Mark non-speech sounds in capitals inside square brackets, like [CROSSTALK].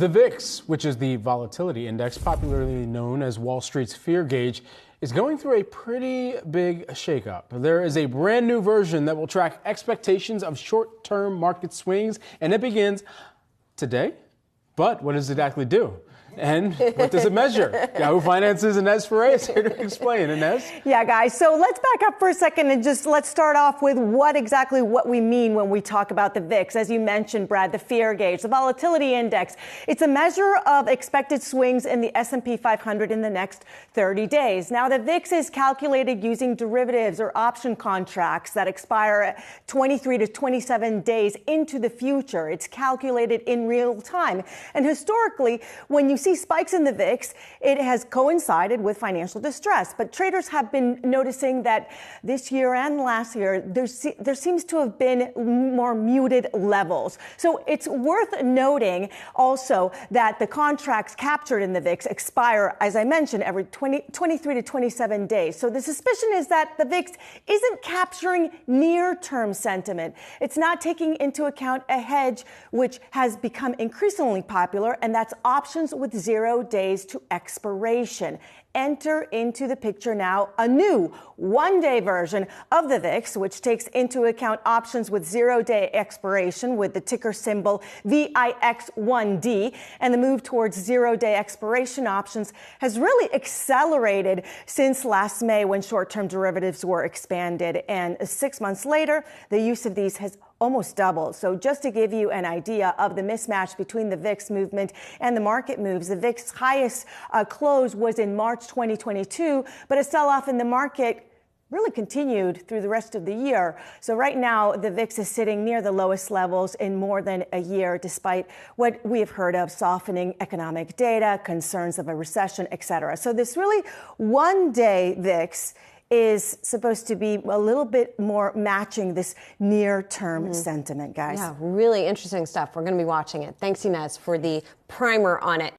The VIX, which is the volatility index, popularly known as Wall Street's fear gauge, is going through a pretty big shakeup. There is a brand new version that will track expectations of short term market swings, and it begins today. But what does it exactly do? And what does it measure? Yahoo Finance's Ines Ferre is [LAUGHS] here to explain. Ines? Yeah, guys. So let's back up for a second and just let's start off with what exactly what we mean when we talk about the VIX. As you mentioned, Brad, the fear gauge, the volatility index. It's a measure of expected swings in the S&P 500 in the next 30 days. Now, the VIX is calculated using derivatives or option contracts that expire 23 to 27 days into the future. It's calculated in real time. And historically, when you see spikes in the VIX, it has coincided with financial distress. But traders have been noticing that this year and last year, there, there seems to have been more muted levels. So it's worth noting also that the contracts captured in the VIX expire, as I mentioned, every 20, 23 to 27 days. So the suspicion is that the VIX isn't capturing near term sentiment. It's not taking into account a hedge, which has become increasingly popular, and that's options with with zero days to expiration. Enter into the picture now a new one day version of the VIX, which takes into account options with zero day expiration with the ticker symbol VIX1D. And the move towards zero day expiration options has really accelerated since last May when short term derivatives were expanded. And six months later, the use of these has almost doubled. So just to give you an idea of the mismatch between the VIX movement and the market moves, the VIX highest uh, close was in March 2022, but a sell-off in the market really continued through the rest of the year. So right now, the VIX is sitting near the lowest levels in more than a year, despite what we have heard of softening economic data, concerns of a recession, et cetera. So this really one day VIX is supposed to be a little bit more matching this near term mm-hmm. sentiment, guys. Yeah, really interesting stuff. We're going to be watching it. Thanks, Ines, for the primer on it.